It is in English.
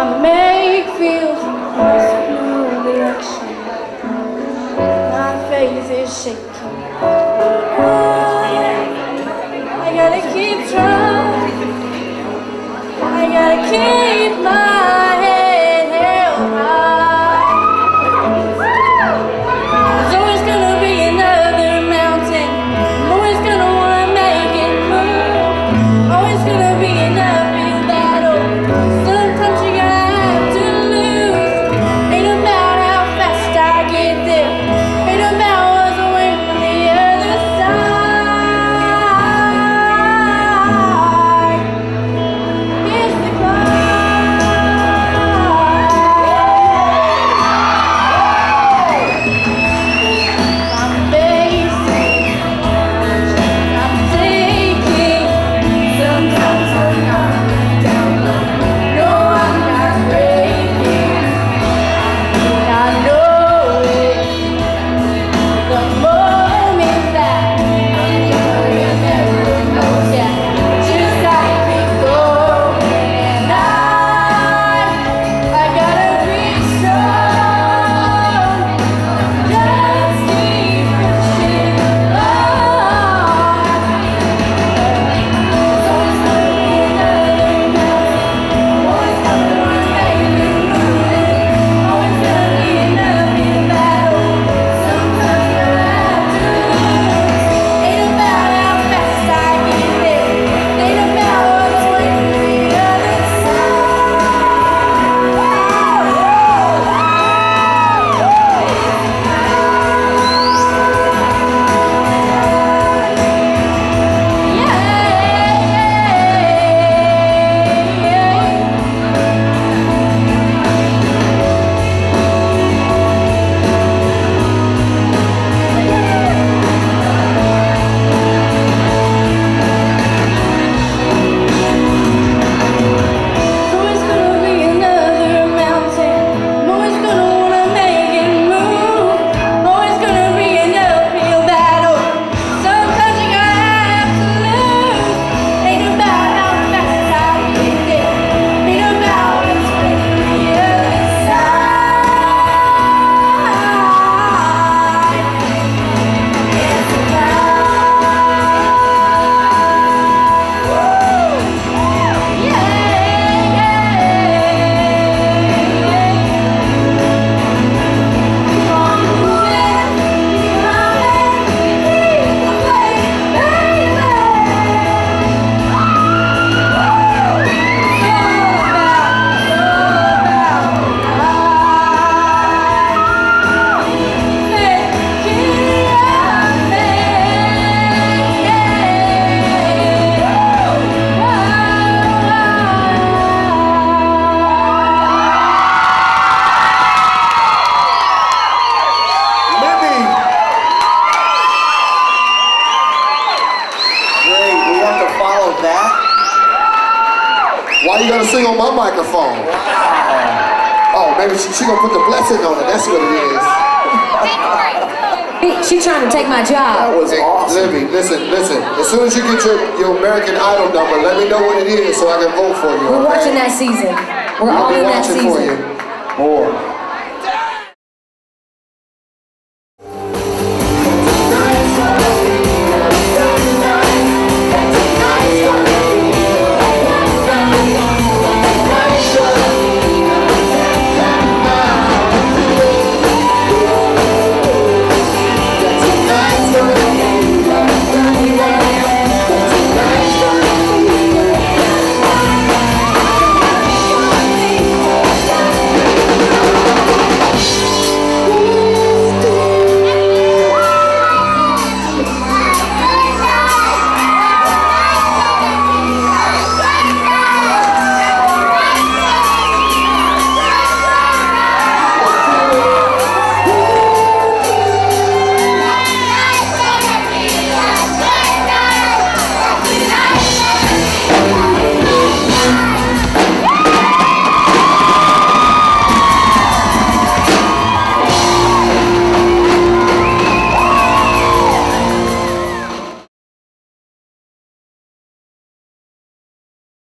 I may feel this blue reaction. My face is shaking. I, I gotta keep trying. I gotta keep my. gonna sing on my microphone. Wow. Oh, maybe she, she gonna put the blessing on it. That's what it is. She trying to take my job. That was hey, awesome. Libby, listen, listen. As soon as you get your, your American Idol number, let me know what it is so I can vote for you. We're okay? watching that season. We're I'll all in that season. For you. More.